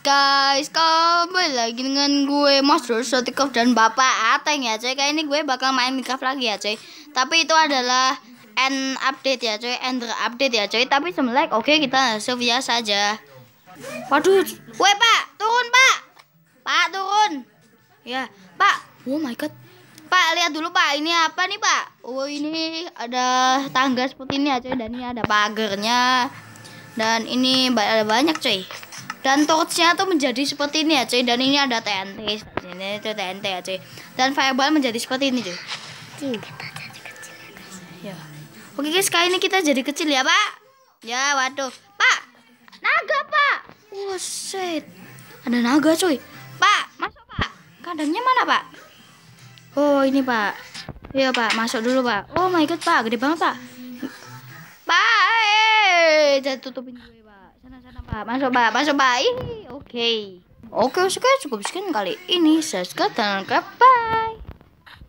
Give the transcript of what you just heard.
Guys, kembali lagi dengan gue Mas Rosotikov dan Bapak Ateng ya cuy Kali ini gue bakal main Minecraft lagi ya cuy Tapi itu adalah end update ya cuy End update ya cuy Tapi like, oke kita langsung biasa aja. Waduh, weh pak, turun pak. Pak, turun. Ya, pak, oh my god. Pak, lihat dulu pak, ini apa nih pak? Oh ini ada tangga seperti ini ya cuy Dan ini ada pagernya. Dan ini ada banyak cuy dan torchnya tuh menjadi seperti ini ya cuy. Dan ini ada TNT ini itu TNT ya cuy. Dan fireball menjadi seperti ini cuy. Ya oke guys kali ini kita jadi kecil ya pak. Ya waduh. Pak! Naga pak! Shit ada naga cuy. Pak masuk pak. Kandangnya mana pak? Oh ini pak. Iya pak. Masuk dulu pak. Oh my god pak. Gede banget pak. Pak eh jangan tutupin gue Pak, masuk Pak, masuk Pak. Oke. Okay. Oke, okay, cukup sekian kali ini. Subscribe dan like